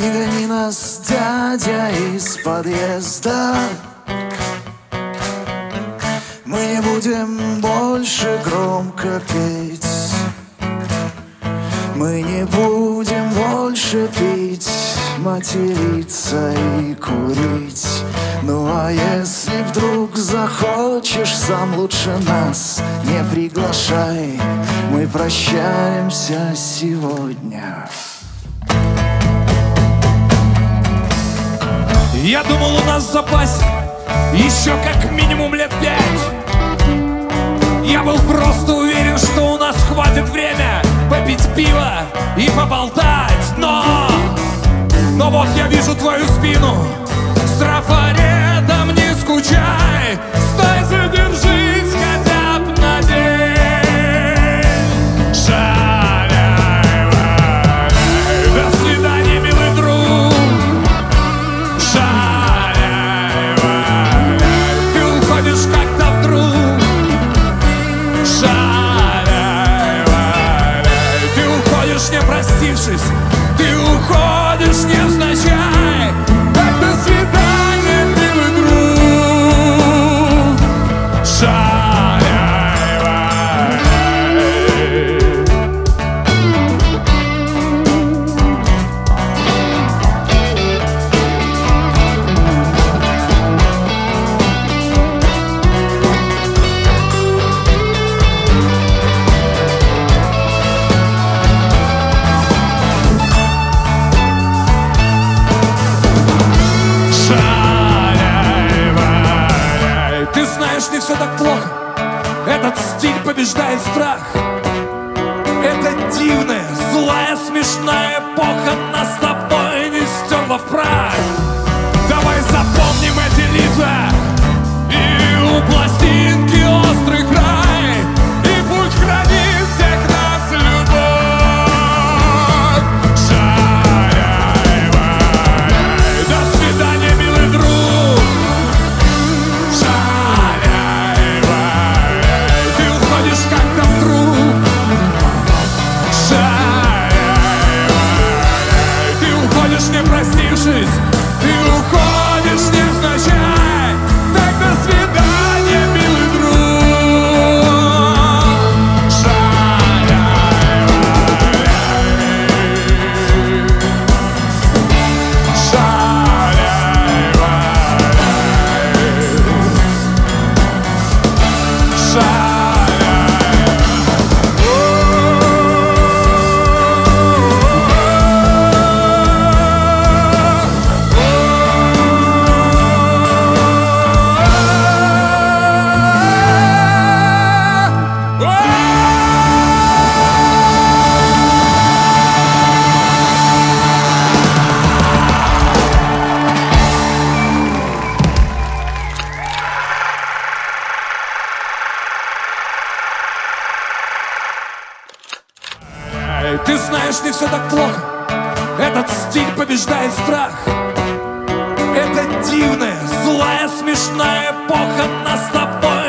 Не гони нас, дядя, из подъезда. Мы не будем больше громко петь. Мы не будем больше пить Материться и курить. Ну а если вдруг захочешь Сам лучше нас не приглашай. Мы прощаемся сегодня Я думал, у нас в запасе еще как минимум лет пять. Я был просто уверен, что у нас хватит время попить пиво и поболтать, но... Но вот я вижу твою спину. С трафаретом не скучай. Стой, задержись не Не все так плохо. Этот стиль побеждает страх. Это дивная, злая, смешная эпоха. Нас с тобой Ты знаешь, не все так плохо. Этот стиль побеждает страх. Это дивная, злая, смешная эпоха. Нас с тобой